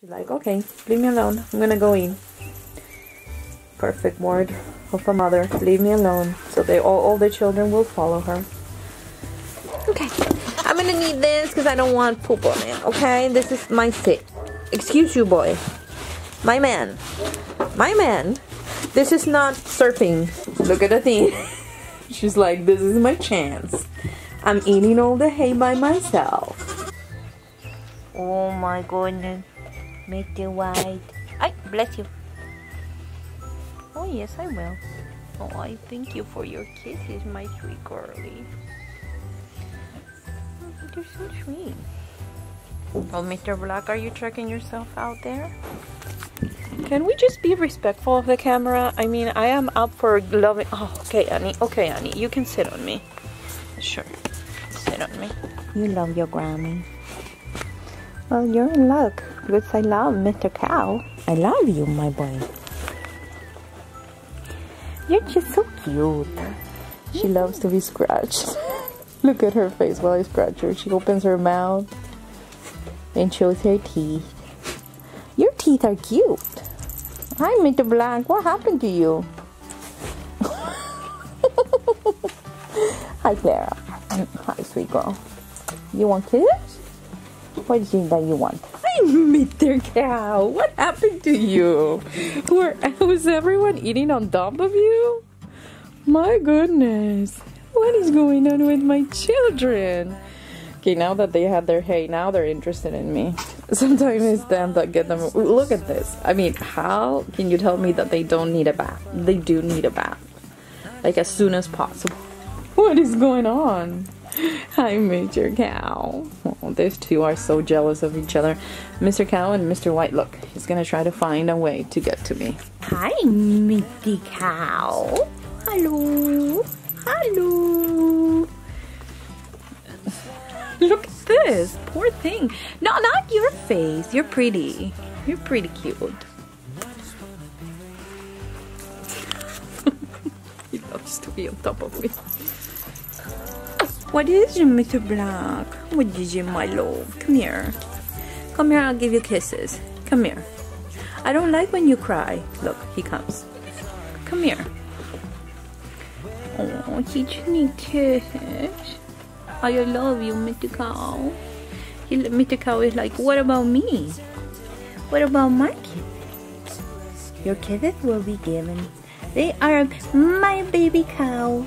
She's like, okay, leave me alone. I'm gonna go in. Perfect word of a mother. Leave me alone. So they all, all the children will follow her. Okay, I'm gonna need this because I don't want poop on it. Okay, this is my sit. Excuse you, boy. My man. My man. This is not surfing. Look at the thing. She's like, this is my chance. I'm eating all the hay by myself. Oh my goodness. Mr. White. I bless you. Oh yes, I will. Oh, I thank you for your kisses, my sweet girlie. Oh, you're so sweet. Oh, well, Mr. Black, are you checking yourself out there? Can we just be respectful of the camera? I mean, I am up for loving. Oh, okay, Annie. Okay, Annie. You can sit on me. Sure. Sit on me. You love your Grammy. Well, you're in luck because I love Mr. Cow. I love you, my boy. You're just so cute. She loves to be scratched. Look at her face while I scratch her. She opens her mouth and shows her teeth. Your teeth are cute. Hi, Mr. Black. What happened to you? Hi, Clara. Hi, sweet girl. You want kisses? What is it that you want? Mr. Cow. What happened to you? Were, was everyone eating on top of you? My goodness. What is going on with my children? Okay, now that they had their hay, now they're interested in me. Sometimes it's them that get them. Look at this. I mean, how can you tell me that they don't need a bath? They do need a bath. Like as soon as possible. What is going on? Hi, Major Cow. Oh, these two are so jealous of each other. Mr. Cow and Mr. White, look, he's gonna try to find a way to get to me. Hi, Mr. Cow. Hello. Hello. Look at this. Poor thing. No, not your face. You're pretty. You're pretty cute. he loves to be on top of me. What is it, Mr. Black? What is it, my love? Come here. Come here, I'll give you kisses. Come here. I don't like when you cry. Look, he comes. Come here. Oh, just need kisses. I love you, Mr. Cow. He, Mr. Cow is like, what about me? What about my kids? Your kisses will be given. They are my baby cow.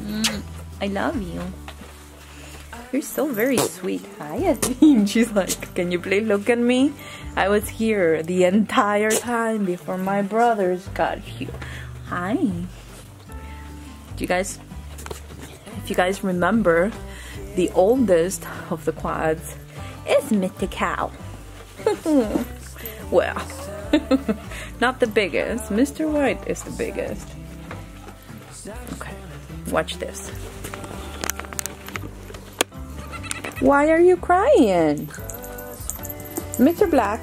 Mm, I love you. You're so very sweet. Hi, Athene. She's like, can you please look at me? I was here the entire time before my brothers got here. Hi. Do you guys if you guys remember, the oldest of the quads is Mr. Cow. well, not the biggest. Mr. White is the biggest. Okay, watch this. Why are you crying? Mr. Black,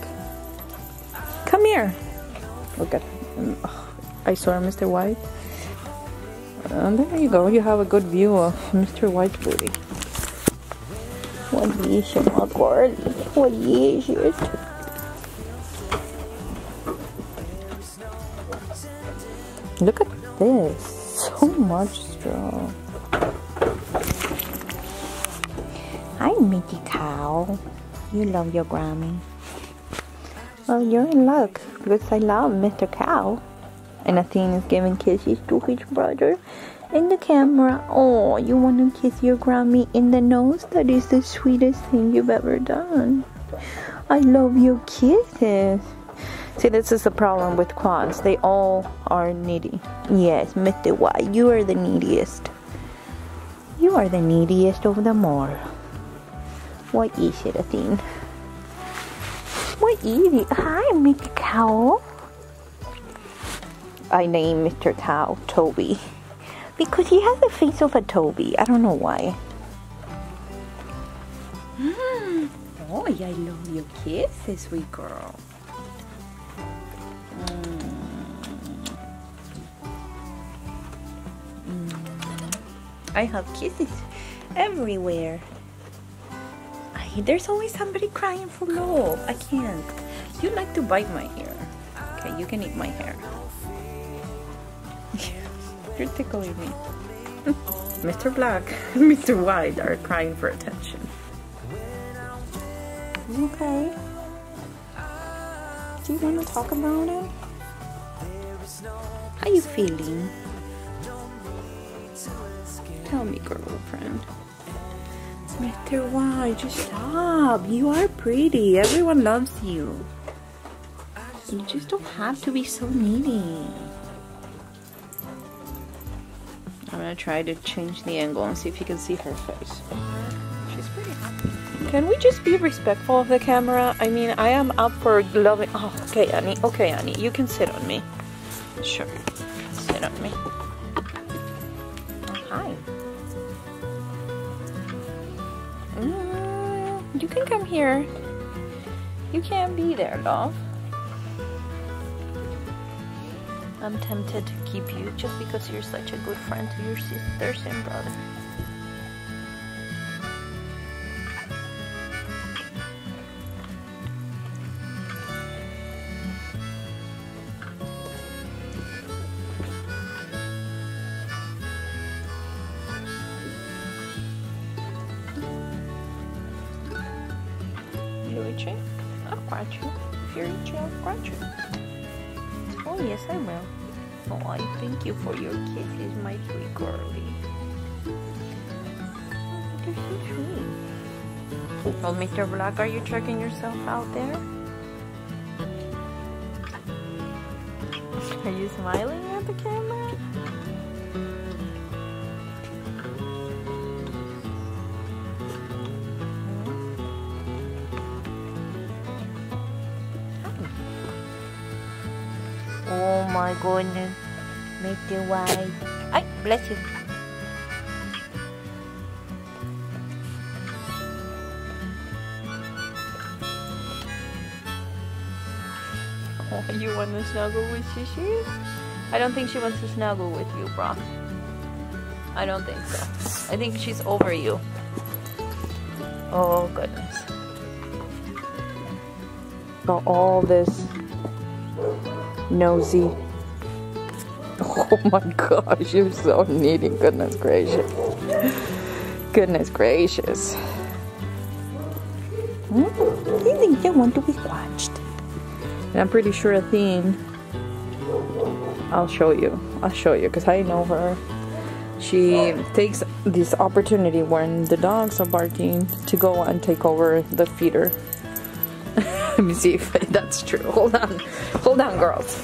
come here. Oh, Look at, I saw Mr. White. And there you go, you have a good view of Mr. White's Booty. What is it, my girl? What is it? Look at this, so much straw. Mickey Cow. You love your Grammy. Well, you're in luck because I love Mr. Cow and Athene is giving kisses to his brother in the camera. Oh, you want to kiss your Grammy in the nose? That is the sweetest thing you've ever done. I love your kisses. See, this is the problem with quads. They all are needy. Yes, Mr. White, you are the neediest. You are the neediest of them all. What is it, Athene? What is it? Hi, Mr. Cow. I named Mr. Cow Toby because he has the face of a Toby. I don't know why. Mm. Oh, I love your kisses, sweet girl. Mm. Mm. I have kisses everywhere. I There's always somebody crying for love. I can't. You like to bite my hair. Okay, you can eat my hair. You're tickling me. Mr. Black, Mr. White are crying for attention. Okay. Do you want to talk about it? How you feeling? Tell me, girlfriend. Mr. White, just stop. You are pretty. Everyone loves you. You just don't have to be so needy. I'm gonna try to change the angle and see if you can see her face. She's pretty happy. Can we just be respectful of the camera? I mean, I am up for loving. Oh, okay, Annie. Okay, Annie. You can sit on me. Sure. Sit on me. Oh, hi. You can come here. You can't be there, love. I'm tempted to keep you just because you're such a good friend to your sisters and brother. Itchy, I'll scratch you. Oh, yes, I will. Oh, I thank you for your kisses, my sweet girlie. Well, Mr. Black, are you checking yourself out there? Are you smiling at the camera? My goodness. Mr. White. Ay, bless you. Oh, you want to snuggle with Shishi? I don't think she wants to snuggle with you, bro. I don't think so. I think she's over you. Oh, goodness. Got all this nosy. Oh my gosh, you're so needy. Goodness gracious. Goodness gracious. Hmm? You think you want to be watched? And I'm pretty sure Athene. I'll show you. I'll show you because I know her. She takes this opportunity when the dogs are barking to go and take over the feeder. Let me see if that's true. Hold on. Hold on, girls.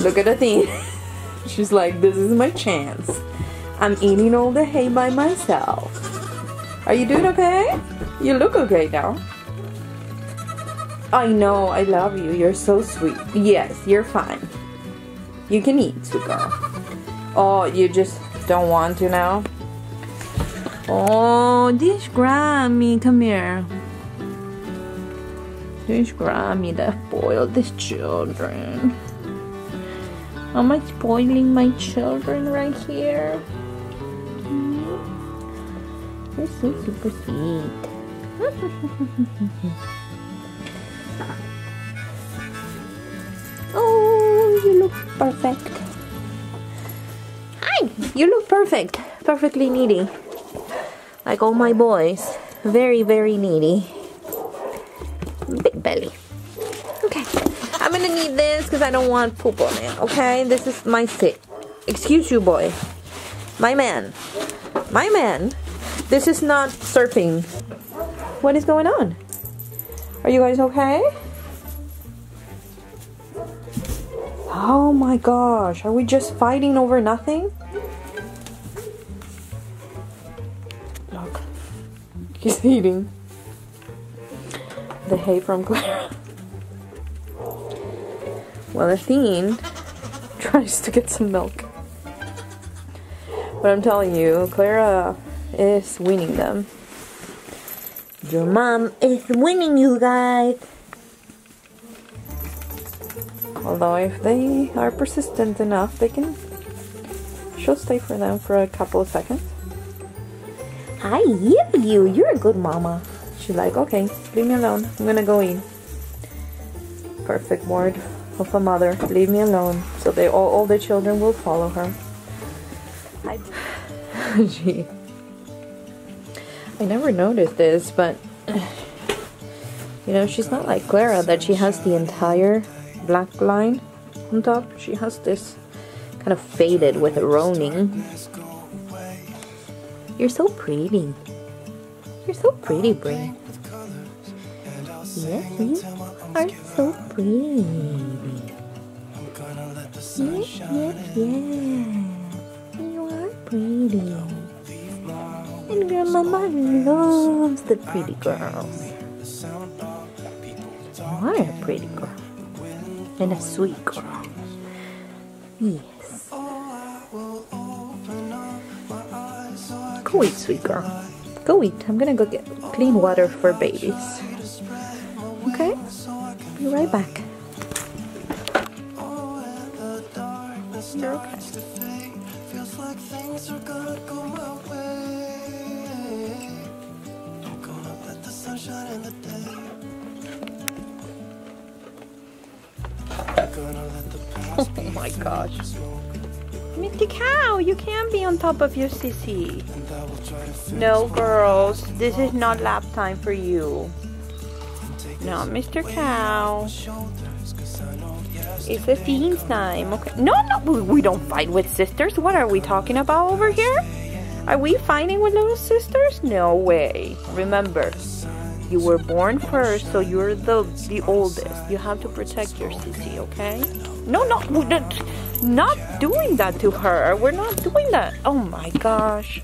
Look at Athene. She's like, this is my chance. I'm eating all the hay by myself. Are you doing okay? You look okay now. I know, I love you. You're so sweet. Yes, you're fine. You can eat, sweet girl. Oh, you just don't want to now? Oh, this Grammy, come here. This Grammy that spoiled these children. Am I spoiling my children right here? You're so super sweet. oh, you look perfect. Hi, you look perfect. Perfectly needy. Like all my boys. Very, very needy. Big belly. Okay. I'm gonna need this because I don't want poop on it, okay? This is my sit. Excuse you, boy. My man. My man. This is not surfing. What is going on? Are you guys okay? Oh my gosh, are we just fighting over nothing? Look, he's eating the hay from Clara. Well, Athene tries to get some milk. But I'm telling you, Clara is winning them. Your mom is winning you guys. Although if they are persistent enough, they can she'll stay for them for a couple of seconds. I love you. You're a good mama. She's like, okay, leave me alone. I'm gonna go in. Perfect word of a mother. Leave me alone. So they all, all the children will follow her. I, she, I never noticed this, but you know, she's not like Clara that she has the entire black line on top. She has this kind of faded with a roning. You're so pretty. You're so pretty, Brie. Yes, you are so pretty. Yes, yes, yes. You are pretty. And grandmama loves the pretty girls. You are a pretty girl. And a sweet girl. Yes. Go eat, sweet girl. Go eat. I'm gonna go get clean water for babies. Be right back. You're okay. Feels like things are gonna go my way. I'm gonna let the sunshine in the day. Oh my gosh. Minty Cow, you can't be on top of your sissy. No, girls, this is not lap time for you. No, Mr. Cow. It's a teens time. Okay. No, no, we don't fight with sisters. What are we talking about over here? Are we fighting with little sisters? No way. Remember, you were born first, so you're the the oldest. You have to protect your sissy, okay? No, no, not not doing that to her. We're not doing that. Oh my gosh.